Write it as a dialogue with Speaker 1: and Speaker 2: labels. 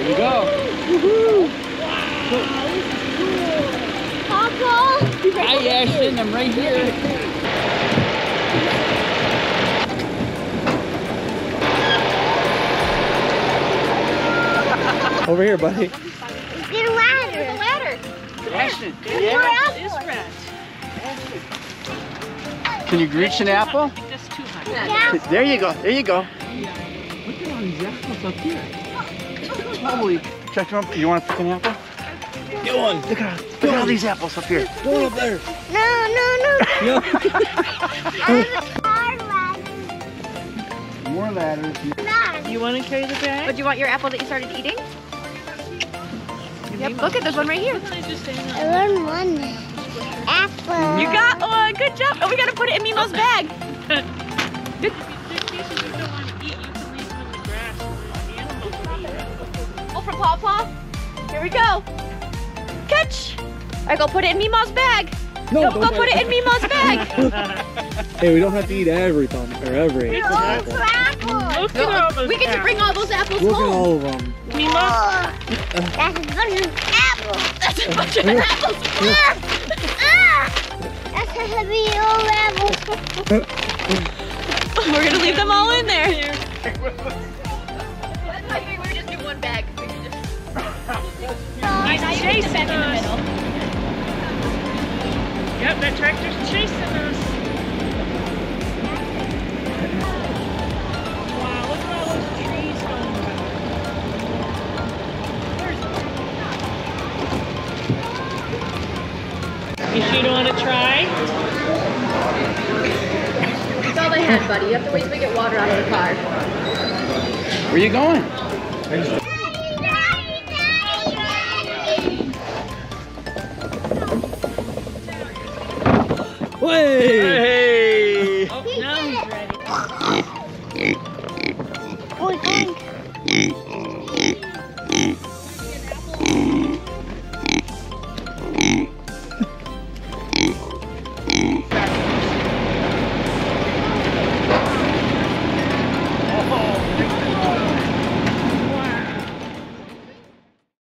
Speaker 1: Here we go. Woohoo! Wow, this is cool. Papa! Hi, Ashton. I'm right here.
Speaker 2: Over here, buddy.
Speaker 3: Get a ladder. There's a ladder.
Speaker 1: Ashton.
Speaker 3: Yeah. It is red.
Speaker 1: Can you reach an apple?
Speaker 3: Yeah.
Speaker 1: There you go. There you go. Look at all these apples up here. Holy, check them up. You want to pick an apple? Get one. Look at, look at all these apples up here.
Speaker 2: Go up there.
Speaker 3: No, no, no.
Speaker 2: No.
Speaker 3: I'm a ladder.
Speaker 1: More ladders.
Speaker 3: Ladder.
Speaker 4: You want to carry the bag?
Speaker 5: But do you want your apple that you started eating? Yep, look at this one right here.
Speaker 3: I learned one. Apple.
Speaker 5: You got one, good job. Oh, we gotta put it in Meemaw's bag. Paw Paw. Here we go. Catch. All right, go put it in Meemaw's bag.
Speaker 2: No,
Speaker 5: Go,
Speaker 2: don't
Speaker 5: go put it in Meemaw's bag.
Speaker 2: Hey, we don't have to eat every thumb or every apple.
Speaker 3: apple.
Speaker 4: Look at
Speaker 5: we get to bring all those apples
Speaker 2: Look at
Speaker 5: home.
Speaker 2: all of them.
Speaker 4: Mima,
Speaker 3: that's a bunch of apples.
Speaker 5: That's a bunch of apples.
Speaker 3: Ah, ah, that's a heavy old apple.
Speaker 5: We're gonna leave them all in there. Just...
Speaker 4: he's chasing
Speaker 5: in the
Speaker 4: us.
Speaker 5: middle.
Speaker 4: Yep, that tractor's chasing us. Wow, look at all those trees going by. You sure you don't want to try?
Speaker 5: That's all they had, buddy. You have to wait till we get water out of the car.
Speaker 1: Where you going?
Speaker 2: Way!
Speaker 1: Hey!
Speaker 4: Oh, now he's ready.
Speaker 3: Oh, thank